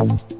Thank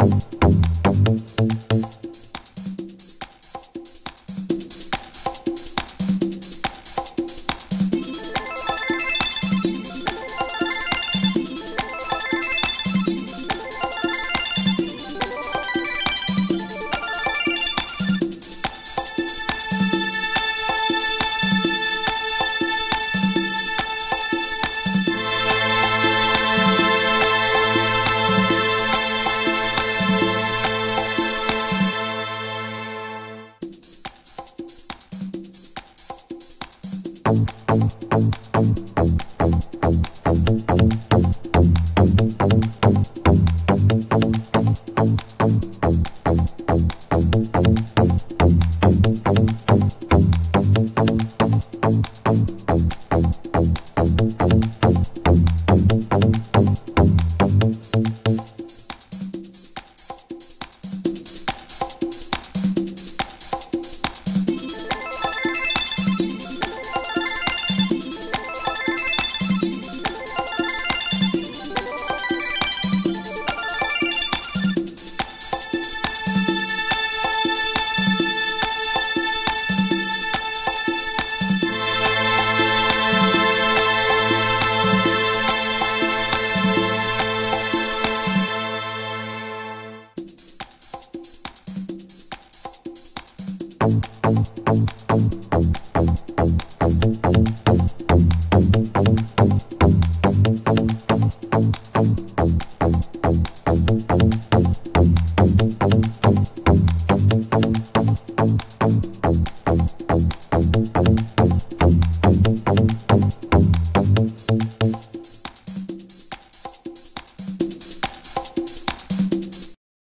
ông ông